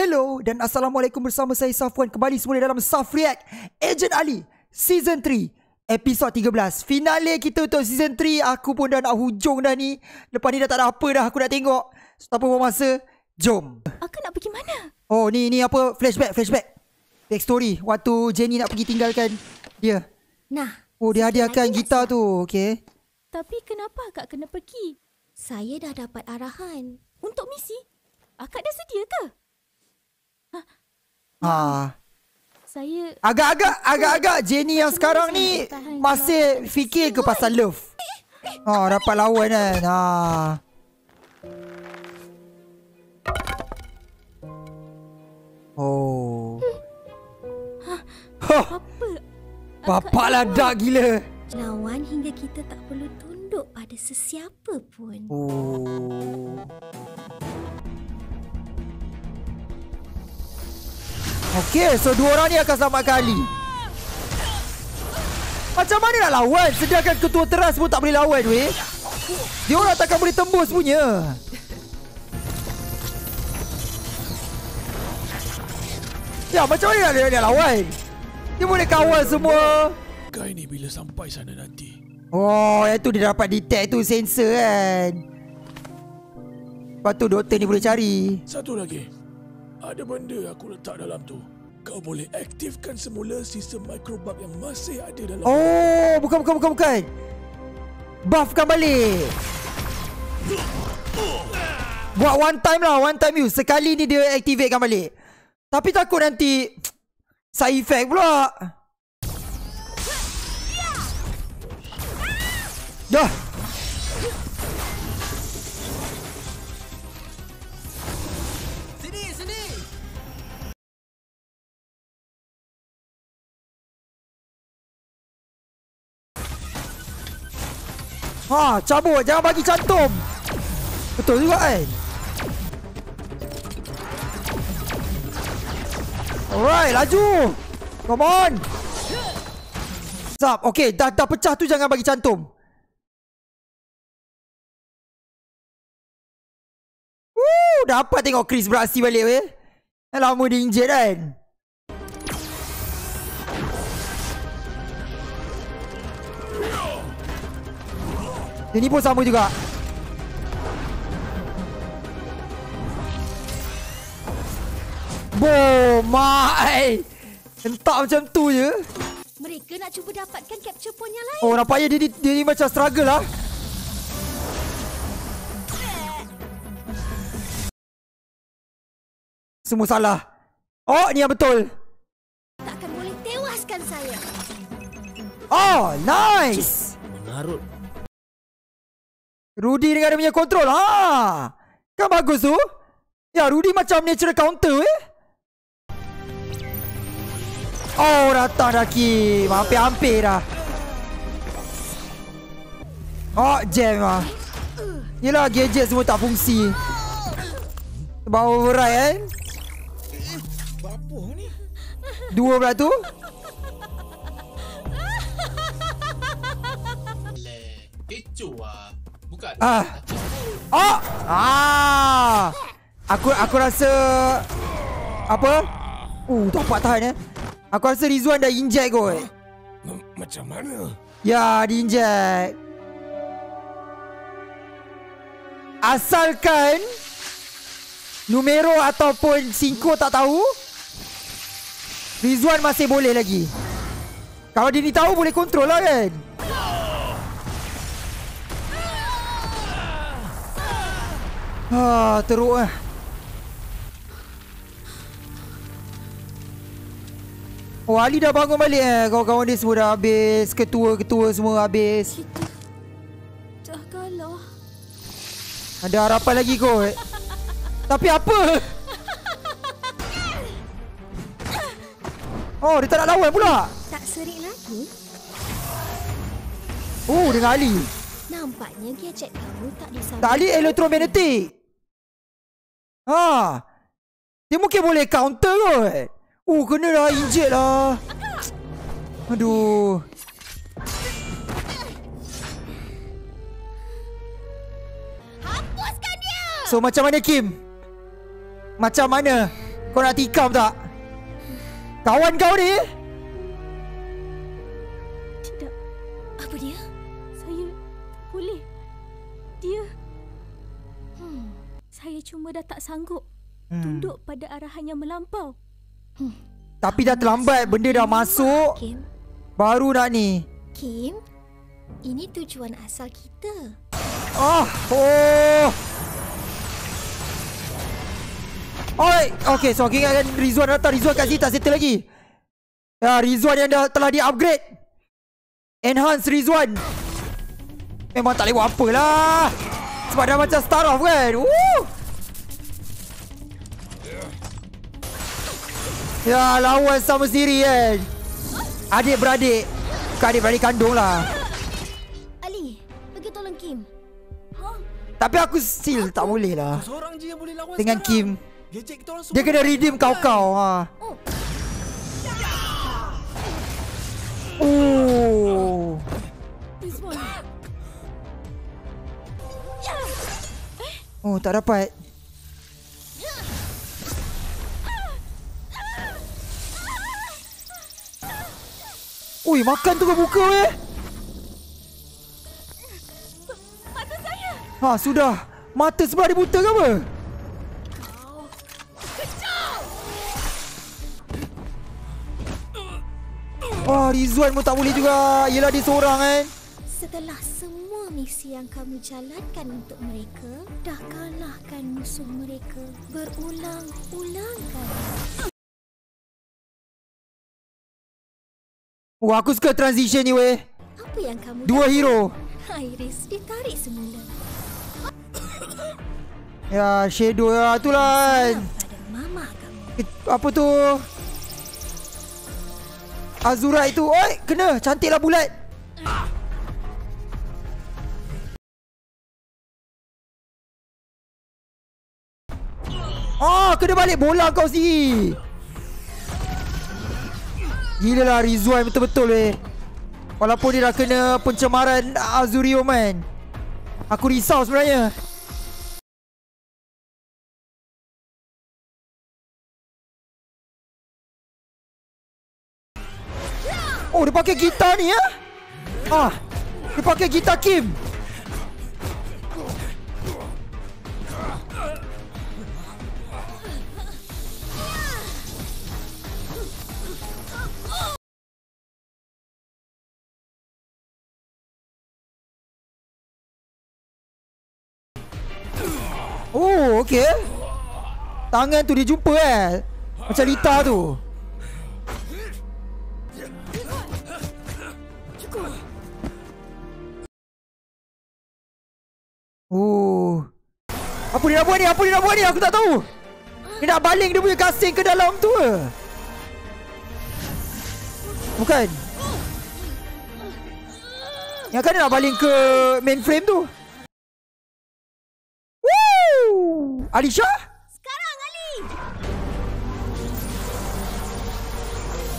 Hello dan Assalamualaikum bersama saya Safwan. Kembali semula dalam Saf React. Agent Ali Season 3 Episod 13 Finale kita untuk Season 3 Aku pun dah nak hujung dah ni. Lepas ni dah tak ada apa dah aku nak tengok. So tanpa buang masa Jom. Aku nak pergi mana? Oh ni ni apa? Flashback flashback. Back story Waktu Jenny nak pergi tinggalkan Dia. Nah, Oh dia hadiahkan gitar tu. Okay tapi kenapa akak kena pergi? Saya dah dapat arahan. Untuk misi? Akak dah sedia ke? Ha Saya... Agak-agak Agak-agak Jenny yang sekarang ni Masih fikir ke pasal love? Oh dapat lawan kan? Ha Oh. Apa? Bapak lah dak gila. Lawan hingga kita tak perlu tunduk pada sesiapa pun. Oh Okay, so dua orang ni akan selamatkan Ali. Macam mana nak lawan? Sedangkan ketua teras pun tak boleh lawan weh. Dia orang takkan boleh tembus punya. Ya, macam mana nak dia, dia lawan? Dia boleh kawal semua. Kau ni bila sampai sana nanti. Oh, yang tu dia dapat detect tu sensor kan? Lepas tu doktor ni boleh cari. Satu lagi Ada benda aku letak dalam tu Kau boleh aktifkan semula sistem microbug yang masih ada dalam Oh, bukan bukan bukan bukan. Buffkan balik. Buat one time lah, one time use. Sekali ni dia activatekan balik. Tapi takut nanti side effect pula. Dah. Ha, cabut. Jangan bagi cantum. Betul juga kan? Alright, laju. Come on. Zap. Okay, dah, dah pecah tu jangan bagi cantum. Woo, dapat tengok Chris beraksi balik weh. Lama dia injet kan? Dia ni pun sama juga. Bomai. Hentak macam tu je. Mereka nak cuba dapatkan capture point yang lain. Oh nampaknya dia, dia, dia ni macam struggle lah. Semua salah. Oh ni yang betul. Takkan boleh tewaskan saya. Oh nice. Mengarut Rudy dengan dia punya kontrol. Ha. Kan bagus tu. Ya Rudy macam natural counter eh. Oh datang dah Kim. Hampir-hampir dah. Oh jam lah. Yelah gadget semua tak fungsi. Sebab override kan. Apa ni? Dua pula tu. Kecoh lah Bukan Ah. Oh. Ah. Aku aku rasa apa? Uh, dapat tahan eh. Aku rasa Rizwan dah inject kot. Macam mana? Ya, diinjek. Asalkan numero ataupun Cinco tak tahu, Rizwan masih boleh lagi. Kalau dia ni tahu boleh kontrol lah kan? Ah, teruk lah. Oh, Ali dah bangun balik eh. Kawan-kawan dia semua dah habis. Ketua-ketua semua habis. Kita dah kalah. Ada harapan lagi kot. Tapi apa? Oh, dia tak nak lawan pula. Tak serik lagi? Oh, dengan Ali. Nampaknya gadget kamu tak disambung. Tak Ali elektromagnetik. Ha. Dia mungkin boleh counter kot. Oh, kena dah injet lah. Aduh. Hapuskan dia! So macam mana Kim? Macam mana? Kau nak tikam tak? Kawan kau ni? Saya cuma dah tak sanggup Hmm. tunduk pada arahan yang melampau. Tapi dah terlambat. Benda dah masuk. Kim, Baru nak ni. Kim, ini tujuan asal kita. Oh, oh. Oi, okay, so aku ingatkan Rizwan datang. Rizwan kat sini tak settle lagi. Ya, Rizwan yang dah telah di-upgrade. Enhance Rizwan. Memang tak boleh buat apa lah. Sebab dah macam start off kan. Woo. Ya, lawan sama sendiri kan. Adik-beradik. Bukan adik-beradik kandung lah. Ali, pergi tolong Kim. Tapi aku still tak boleh lah. Seorang je yang boleh lawan Dengan sekarang. Kim. Kita Dia kena redeem kau-kau ha. Oh, Oh. Oh, tak dapat. Ui, makan tu kau buka weh. Mata saya. Ha, sudah. Mata sebelah dia buta ke apa? Wah, Rizwan pun tak boleh juga. Yelah dia seorang kan. Setelah semua misi yang kamu jalankan untuk mereka, dah kalahkan musuh mereka berulang-ulang kali. Wah, aku suka transition ni weh. Apa yang kamu Dua dapat? hero. Iris ditarik semula. Ya, Shadow ya, tu lah kan. Pada mama kamu. It- Apa tu? Azura itu. Oi, kena. Cantiklah bulat. Ah, kena balik bola kau sendiri. Gila lah Rizwan betul-betul weh. Walaupun dia dah kena pencemaran Azurio man. Aku risau sebenarnya. Oh, dia pakai gitar ni ya? Ah, dia pakai gitar Kim. Okey. Tangan tu dia jumpa eh. Macam Lita tu. Oh. Apa dia nak buat ni? Apa dia nak buat ni? Aku tak tahu. Dia nak baling dia punya gasing ke dalam tu ke? Bukan. Yang kan dia nak baling ke mainframe tu. Woo! Alisha? Sekarang Ali.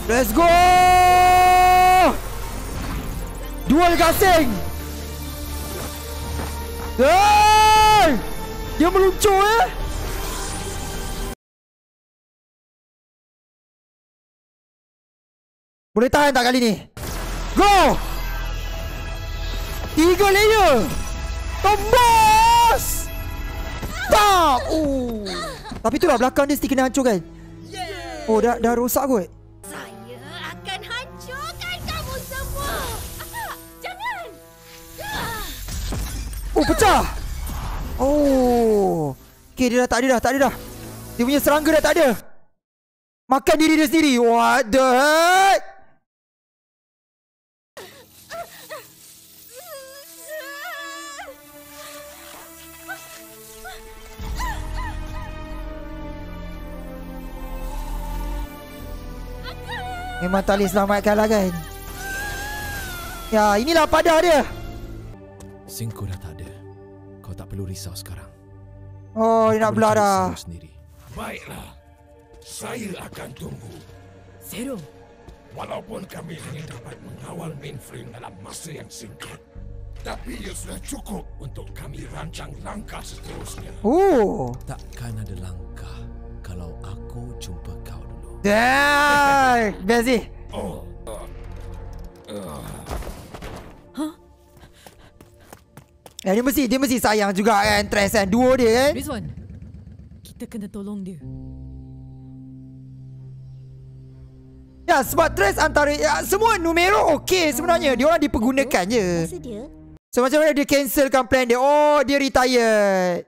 Let's go! Dual gasing! Hey! Dia meluncur eh! Boleh tahan tak kali ni? Go! Tiga layer! Tembus! Tak! Oh. Tapi itulah belakang dia stick kena hancur kan? Oh dah dah rosak kot. Saya akan hancurkan kamu semua. Jangan. Oh pecah Oh Okay dia dah tak ada dah Tak ada dah Dia punya serangga dah tak ada Makan diri dia sendiri What the heck Memang tak boleh selamatkan lah kan Ya inilah padah dia Singko dah tak ada. Kau tak perlu risau sekarang. Oh dia nak belah dah sendiri. Baiklah, saya akan tunggu. Zero, Walaupun kami hanya dapat mengawal mainframe dalam masa yang singkat. Tapi ia sudah cukup untuk kami rancang langkah seterusnya. Oh Takkan ada langkah kalau aku jumpa best ni. Eh, dia mesti dia mesti sayang juga kan Tres kan Duo dia kan Rizwan, kita kena tolong dia. Ya sebab Tres antara ya, Semua numero okey sebenarnya. Dia orang dipergunakan je. Dia? So macam mana dia cancelkan plan dia? Oh dia retired.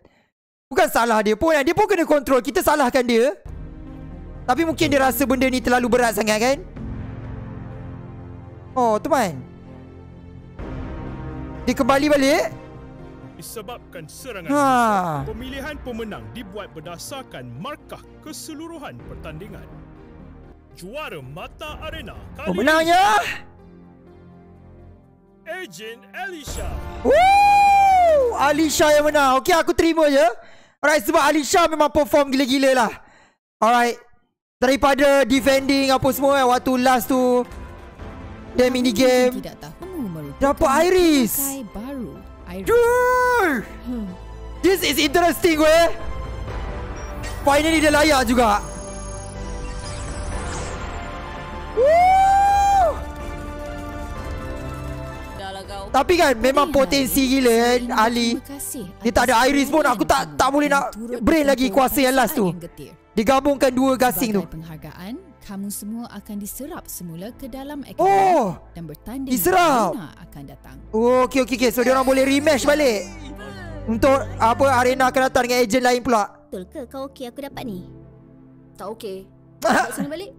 Bukan salah dia pun Dia pun kena kontrol Kita salahkan dia Tapi mungkin dia rasa benda ni terlalu berat sangat kan Oh teman Dia kembali balik Disebabkan serangan Ha. musuh, pemilihan pemenang dibuat berdasarkan markah keseluruhan pertandingan. Juara Mata Arena kali Pemenangnya ini, Agent Elisha. Woo! Alisha yang menang Okay aku terima je Alright sebab Alisha memang perform gila-gila lah Alright Daripada defending apa semua kan Waktu last tu Dia mini game. Tidak tahu Dapat Iris. baru. Iris. Dude This is interesting weh. Finally dia layak juga. Woo! Tapi kan memang potensi gila kan Ali. Dia tak ada iris pun Aku tak tak boleh nak Brain lagi kuasa yang last tu Digabungkan dua gasing tu Sebagai penghargaan, kamu semua akan diserap semula ke dalam akademi Oh dan bertanding diserap. di arena akan datang. Oh okay okay, okay. So dia orang boleh rematch balik Untuk apa arena akan datang dengan agent lain pula Betul ke kau okey aku dapat ni? Tak okey. Bawa sini balik.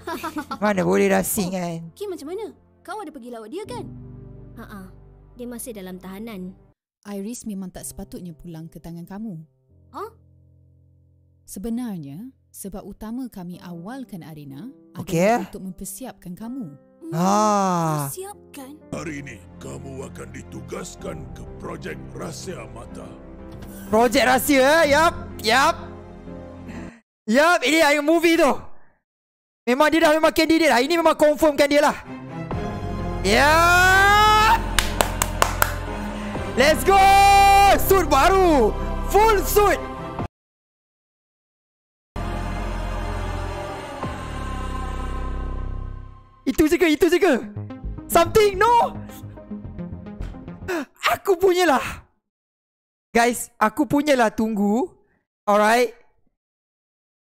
Mana boleh racing kan Okey macam mana? Kau ada pergi lawat dia kan? Ha Dia masih dalam tahanan. Iris memang tak sepatutnya pulang ke tangan kamu. Sebenarnya, sebab utama kami awalkan arena Okey. adalah untuk mempersiapkan kamu. Ah. Siapkan. Hari ini kamu akan ditugaskan ke projek Rahsia Mata. Projek rahsia eh Yap Yap Yap Ini yang movie tu Memang dia dah memang candidate lah Ini memang confirmkan dia lah Ya Let's go Suit baru Full suit Itu je ke? Itu je ke? Something? No Aku punyalah Guys, aku punyalah tunggu. Alright.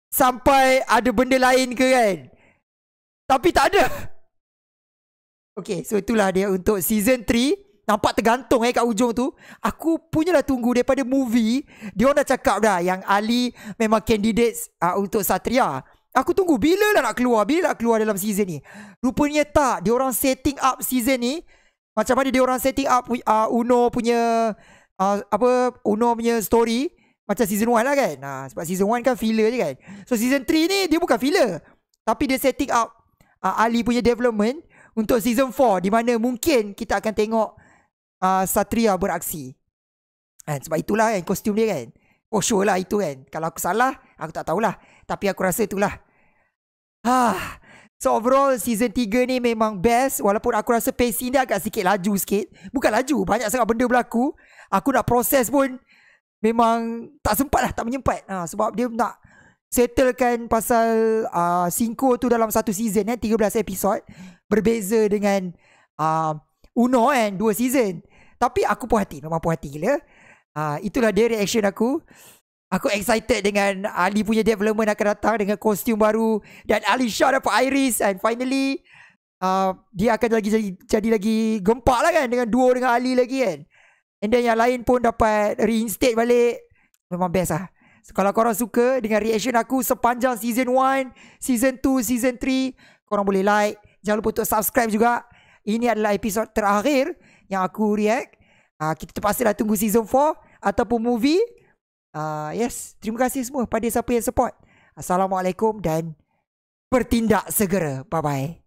Sampai ada benda lain ke kan? Tapi tak ada. Okay, so itulah dia untuk season 3. Nampak tergantung eh kat ujung tu. Aku punyalah tunggu daripada movie. Dia orang dah cakap dah yang Ali memang candidates uh, untuk Satria. Aku tunggu bila lah nak keluar. Bila nak keluar dalam season ni. Rupanya tak. Dia orang setting up season ni. Macam mana dia orang setting up uh, Uno punya uh, apa Uno punya story macam season 1 lah kan. Nah, sebab season 1 kan filler je kan. So season 3 ni dia bukan filler. Tapi dia setting up uh, Ali punya development untuk season 4 di mana mungkin kita akan tengok uh, Satria beraksi. Kan? Sebab itulah kan kostum dia kan. For sure lah itu kan. Kalau aku salah, aku tak tahulah. Tapi aku rasa itulah. Ah, So overall season 3 ni memang best. Walaupun aku rasa pacing dia agak sikit laju sikit. Bukan laju Banyak sangat benda berlaku. Aku nak proses pun Memang tak sempat lah Tak menyempat. Ha, Sebab dia nak Settlekan pasal uh, Cinco tu dalam satu season eh, 13 episod. Berbeza dengan uh, Uno kan Dua season. Tapi aku puas hati Memang puas hati gila. Uh, Itulah dia reaction aku Aku excited dengan Ali punya development akan datang dengan kostum baru dan Alisha dapat Iris and finally uh, dia akan lagi jadi, jadi lagi gempak lah kan dengan duo dengan Ali lagi kan. And then yang lain pun dapat reinstate balik. Memang best lah. So, kalau korang suka dengan reaction aku sepanjang season 1, season 2, season 3, korang boleh like. Jangan lupa untuk subscribe juga. Ini adalah episod terakhir yang aku react. Uh, kita terpaksa dah tunggu season 4 ataupun movie. Uh, yes, terima kasih semua pada siapa yang support. Assalamualaikum dan bertindak segera. Bye-bye.